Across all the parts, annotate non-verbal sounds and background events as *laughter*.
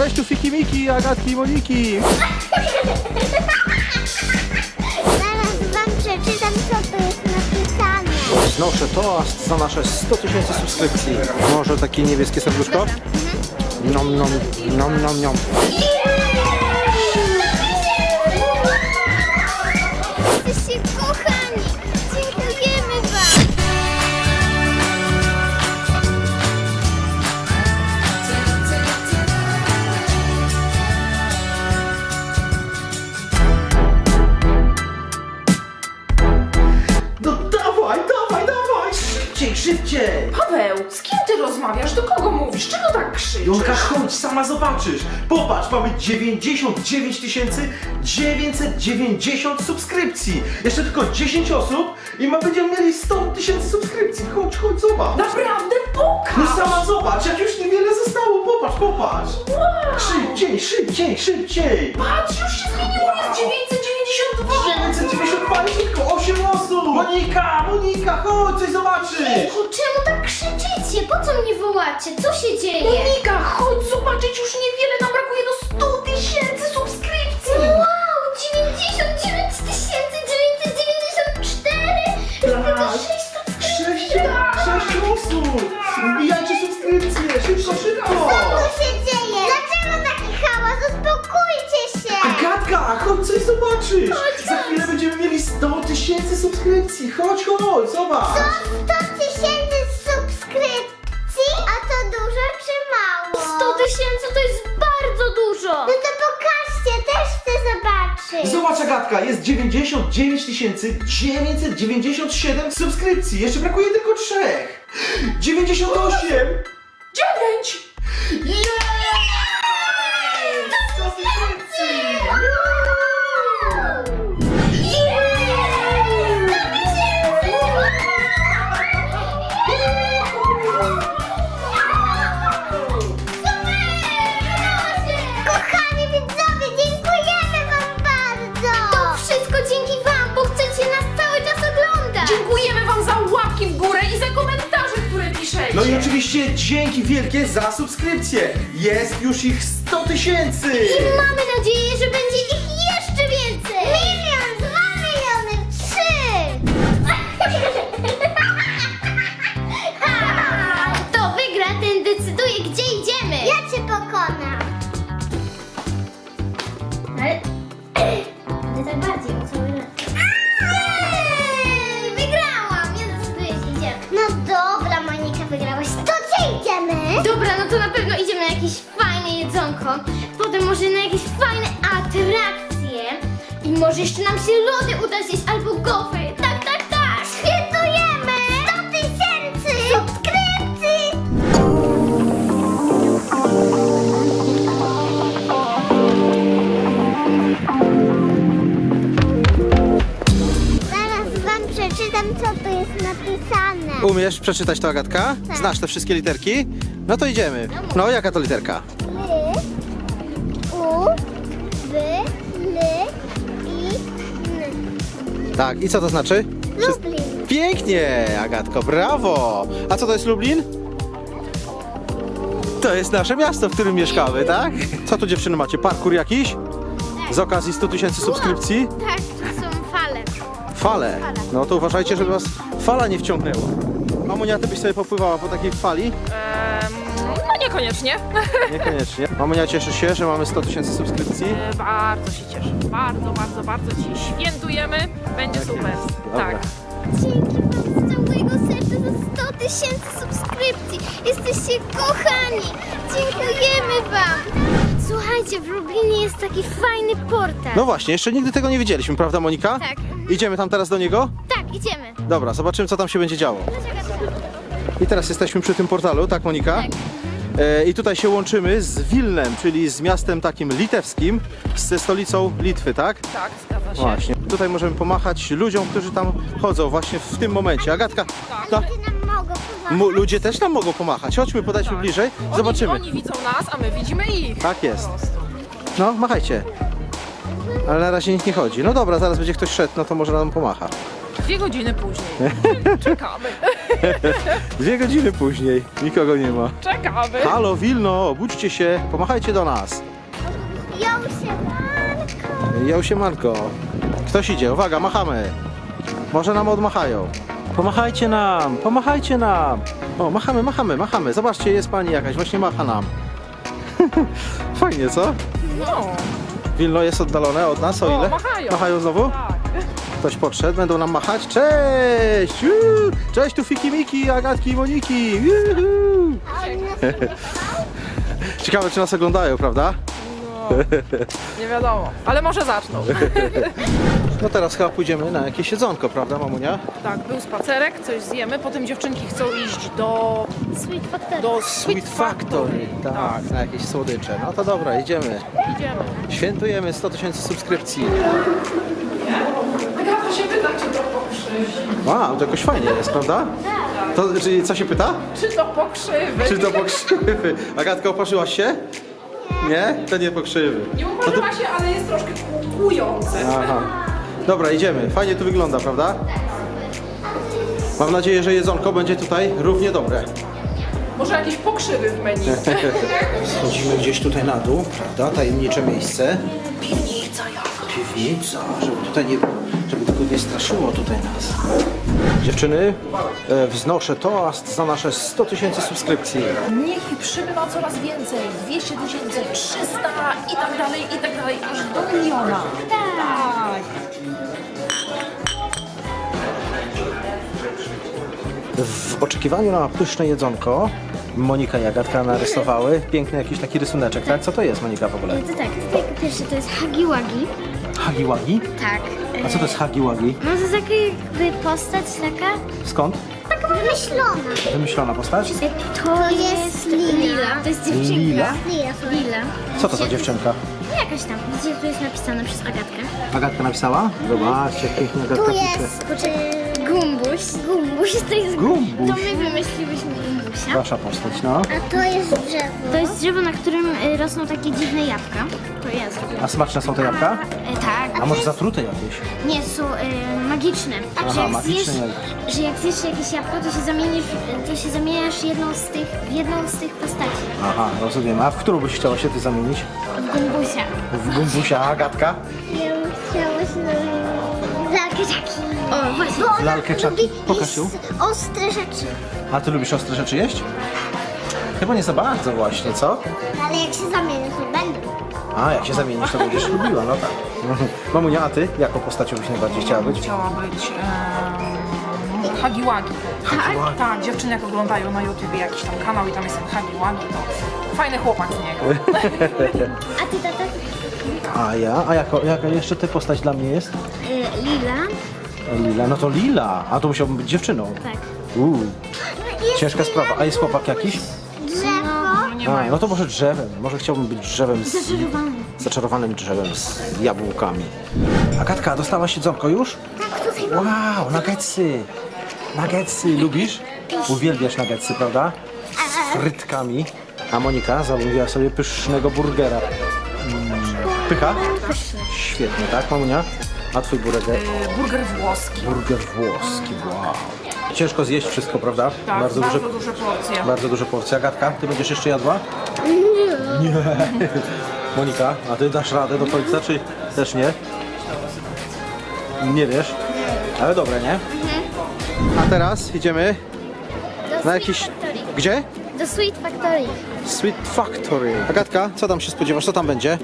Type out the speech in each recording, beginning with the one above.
Cześć, tu Fiki Miki, Agatki i Moniki. Zaraz wam przeczytam, co tu jest napisane. Noszę toast za nasze 100 tysięcy subskrypcji. Może takie niebieskie serduszko? Nom, nom, nom, nom, nom. Ty rozmawiasz? Do kogo mówisz? Czego tak krzyczysz? Jolka, chodź, sama zobaczysz! Popatrz, mamy 99 990 subskrypcji! Jeszcze tylko 10 osób i my będziemy mieli 100 tysięcy subskrypcji! Chodź, chodź, zobacz! Naprawdę pokaż! No sama zobacz, jak już niewiele zostało! Popatrz, popatrz! Szybciej, szybciej, szybciej! Patrz, już się zmieniło, jest 992! 992 jest tylko 8 osób! Monika, Monika, chodź, coś zobaczysz! Ejku, czemu tak Po co mnie wołacie? Co się dzieje? Monika, chodź zobaczyć, już niewiele nam brakuje do 100 tysięcy subskrypcji! Wow, 99 994? Już tylko Tak. 6 Sześć, sześć osób! Wbijajcie subskrypcję! Szybko, szybko! Co się dzieje? Dlaczego taki hałas? Uspokójcie się! Agatka, chodź coś zobaczysz! Chodź, Za chwilę będziemy mieli 100 tysięcy subskrypcji! Chodź, chodź, zobacz! 100 to jest bardzo dużo. No to pokażcie, też chcę zobaczyć. Zobacz Agatka, jest 99 997 subskrypcji. Jeszcze brakuje tylko trzech. 98. 9. oczywiście dzięki wielkie za subskrypcję! Jest już ich 100 tysięcy! Mamy nadzieję, że będzie ich potem może na jakieś fajne atrakcje i może jeszcze nam się lody uda zjeść albo gofry. Tak, tak, tak! Świętujemy! 100 tysięcy subskrypcji! Zaraz wam przeczytam, co tu jest napisane. Umiesz przeczytać to, Agatka? Znasz te wszystkie literki? No to idziemy. No, jaka to literka? Tak, i co to znaczy? Lublin. Pięknie, Agatko, brawo! A co to jest Lublin? To jest nasze miasto, w którym mieszkamy, tak? Co tu dziewczyny macie? Parkour jakiś? Z okazji 100 tysięcy subskrypcji? Tak, to są fale. Fale. No to uważajcie, żeby was fala nie wciągnęła. Mamunia, ty byś sobie popływała po takiej fali? No niekoniecznie. Niekoniecznie. Mamunia cieszy się, że mamy 100 tysięcy subskrypcji. E, Bardzo się cieszę. Bardzo, bardzo, bardzo ci świętujemy. Będzie super. Dobra. Tak. Dzięki wam z całego serca za 100 tysięcy subskrypcji. Jesteście kochani. Dziękujemy wam. Słuchajcie, w Lublinie jest taki fajny portal. No właśnie, jeszcze nigdy tego nie widzieliśmy, prawda Monika? Tak. Idziemy tam teraz do niego? Tak, idziemy. Dobra, zobaczymy co tam się będzie działo. I teraz jesteśmy przy tym portalu, tak Monika? Tak. E, I tutaj się łączymy z Wilnem, czyli z miastem takim litewskim, ze stolicą Litwy, tak? Tak, zgadza się. Właśnie. Tutaj możemy pomachać ludziom, którzy tam chodzą właśnie w tym momencie. Agatka, mu, ludzie też nam mogą pomachać. Chodźmy, podejdźmy Tak. bliżej, Oni, zobaczymy. Oni widzą nas, a my widzimy ich. Tak jest. Po prostu. No, machajcie. Ale na razie nikt nie chodzi. No dobra, zaraz będzie ktoś szedł, no to może nam pomacha. Dwie godziny później. *laughs* Czekamy. *laughs* Dwie godziny później. Nikogo nie ma. Czekamy. Halo, Wilno, obudźcie się, pomachajcie do nas. Josiemanko. Jałsiemanko. Ktoś idzie, uwaga, machamy. Może nam odmachają. Pomachajcie nam, pomachajcie nam. O, machamy, machamy, machamy. Zobaczcie, jest pani jakaś, właśnie macha nam. *laughs* Fajnie, co? No. Wilno jest oddalone od nas, o O, ile? machają. Machają znowu? Tak. Ktoś podszedł, będą nam machać. Cześć! Uuu! Cześć, tu Fiki Miki, Agatki i Moniki. *laughs* Ciekawe, czy nas oglądają, prawda? Nie wiadomo. Ale może zaczną. *laughs* No teraz chyba pójdziemy na jakieś jedzonko, prawda, mamunia? Tak, był spacerek, coś zjemy, potem dziewczynki chcą iść do... Sweet Factory. do Sweet Factory. Tak, na jakieś słodycze. No to dobra, idziemy. Idziemy. Świętujemy 100 tysięcy subskrypcji. Agata się pyta, czy to pokrzywi. Wow, to jakoś fajnie jest, prawda? To, czyli co się pyta? Czy to pokrzywy? Czy to pokrzywy? Agatka, oparzyłaś się? Nie? To nie pokrzywy. Nie To ty... się, ale jest troszkę kłujące. Aha. Dobra, idziemy. Fajnie tu wygląda, prawda? Mam nadzieję, że jedzonko będzie tutaj równie dobre. Może jakieś pokrzywy w menu. *laughs* Chodzimy gdzieś tutaj na dół, prawda? Tajemnicze miejsce. Piwnica jaka. Piwnica, żeby tutaj nie, żeby tylko nie straszyło tutaj nas. Dziewczyny, e, wznoszę toast za nasze 100 tysięcy subskrypcji. Niech ich przybywa coraz więcej. 200 tysięcy, 300 i tak dalej, i tak dalej, aż do miliona. Tak. W oczekiwaniu na pyszne jedzonko Monika i Agatka narysowały piękny jakiś taki rysuneczek, tak? Co to jest Monika w ogóle? No to tak, jako pierwsze to jest Hagiwagi. Hagiwagi? Tak. A co to jest Hagiwagi? No to taka jakby postać taka, Skąd? Taka wymyślona. Wymyślona postać? to, jest Lila. To jest dziewczynka. Lila? Lila. Lila. Co to za dziewczynka? Jakaś tam. Widzicie, tu jest napisane przez Agatkę. Agatka napisała? Zobaczcie, pięknie Agatka Tu pisze. jest Gumbuś. Gumbuś to jest... Gumbuś. To my wymyśliłyśmy Gumbusia. Wasza postać, no. A to jest drzewo. To jest drzewo, na którym y, rosną takie dziwne jabłka. A smaczne są te jabłka? E, tak. A może zatrute jakieś? Nie, są y, magiczne. Aha, że, jak magiczne zjesz, jabłka. że jak zjesz jakieś jabłko, to się zamienisz, to się zamieniasz jedną z tych, w jedną z tych postaci. Aha, rozumiem. A w którą byś chciała się ty zamienić? W Gumbusia. W Gumbusia, Agatka? Ja bym chciała się lalkę czaki. O, właśnie. Bo ona Lalkę czaki? lubi Pokaż ją. jeść ostre rzeczy. A ty lubisz ostre rzeczy jeść? Chyba nie za bardzo właśnie, co? Ale jak się zamienię, to będę. A, jak się zamienisz, to będziesz lubiła, no tak. Mamunia, a ty? Jaką postacią byś najbardziej chciała być? Chciała być em, Hagiwagi. Tak? Tak, dziewczyny jak oglądają na YouTubie jakiś tam kanał i tam jest ten Hagiwagi, to fajny chłopak z niego. A ty, tata? A ja? A jako, jaka jeszcze ty postać dla mnie jest? Y, Lila. Lila, no to Lila. A to musiałbym być dziewczyną. Tak. Uuu, ciężka sprawa. A jest chłopak jakiś? Nie A, mają. no to może drzewem. Może chciałbym być drzewem z... Zaczarowany. Zaczarowanym drzewem z jabłkami. Agatka, dostałaś jedzonko już? Tak, tutaj Wow, nuggetsy! Nuggetsy, lubisz? Uwielbiasz nuggetsy, prawda? Z frytkami. A Monika zamówiła sobie pysznego burgera. Mm, pycha? Świetnie, tak, mamunia? A twój burger? Y, Burger włoski. Burger włoski, wow. Ciężko zjeść wszystko, prawda? Tak, bardzo, duże, duże porcje. bardzo duże porcje. Agatka, ty będziesz jeszcze jadła? Nie. Monika, a ty dasz radę do końca, czy też nie? Nie wiesz? Ale dobre, nie? A teraz idziemy Do na jakiś... Factory. Gdzie? Do Sweet Factory. Sweet Factory. Agatka, co tam się spodziewasz? Co tam będzie?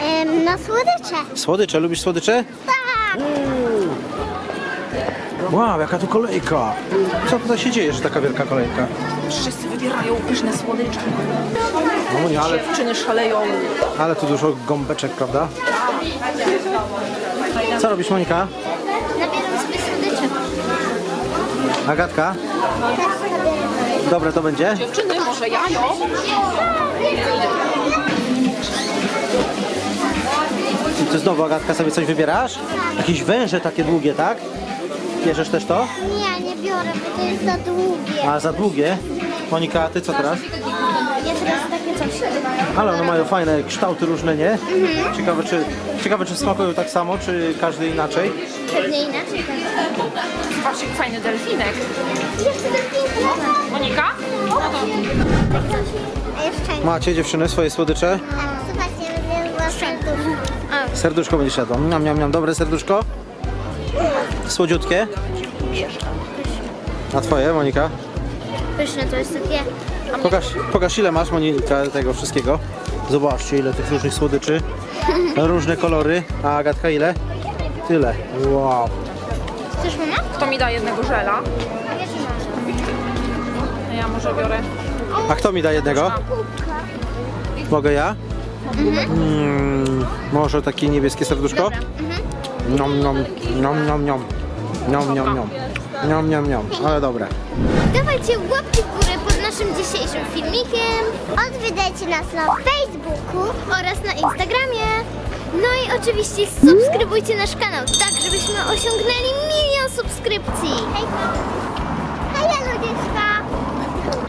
em, na słodycze. Słodycze, lubisz słodycze? Tak. Wow, jaka tu kolejka! Co tutaj się dzieje, że taka wielka kolejka? Wszyscy wybierają pyszne słodycze. Mamunia, ale, Dziewczyny szaleją. ale tu dużo gąbeczek, prawda? Co robisz, Monika? Nabieram sobie słodycze. Agatka? Dobre to będzie? Dziewczyny, może jajo? I ty znowu, Agatka, sobie coś wybierasz? Jakieś węże takie długie, tak? Bierzesz też to? Nie, nie biorę, bo to jest za długie. A za długie? Monika, a ty co teraz? Ja teraz takie coś. Ale one mają fajne kształty różne, nie? Ciekawe, czy, ciekawe, czy smakują tak samo, czy każdy inaczej. Pewnie inaczej. Patrzcie, jak fajny delfinek. Jeszcze delfinka. Monika? No to A jeszcze Macie dziewczyny swoje słodycze? Tak, zobaczcie, serduszko. Serduszko będziesz jadła. Miam, miam, miam. Dobre serduszko? Słodziutkie? A twoje, Monika? Pyszne to jest takie... Pokaż, pokaż ile masz, Monika, tego wszystkiego. Zobaczcie, ile tych różnych słodyczy. *laughs* Różne kolory. A Agatka ile? Tyle. Wow. Chcesz mama? kto mi da jednego żela? Ja może biorę. A kto mi da jednego? Mogę ja? Mm, może takie niebieskie serduszko? Nom, nom, nom, nom, nom. Nom, nom, nom. Nom, nom, nom. Ale dobre. Dawajcie łapki w górę pod naszym dzisiejszym filmikiem. Odwiedzajcie nas na Facebooku oraz na Instagramie. No i oczywiście subskrybujcie nasz kanał, tak żebyśmy osiągnęli milion subskrypcji. Hej, hej ludziska!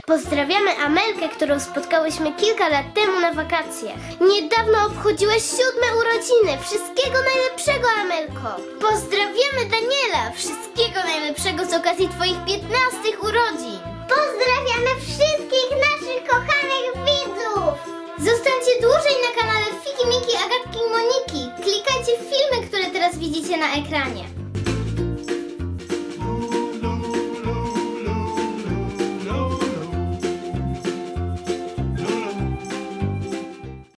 Pozdrawiamy Amelkę, którą spotkałyśmy kilka lat temu na wakacjach. Niedawno obchodziłaś siódme urodziny. Wszystkiego najlepszego, Amelko. Pozdrawiamy Daniela. Wszystkiego najlepszego z okazji Twoich 15 urodzin. Pozdrawiamy wszystkich naszych kochanych widzów. Zostańcie dłużej na kanale Fiki Miki, Agatki Moniki. Klikajcie w filmy, które teraz widzicie na ekranie.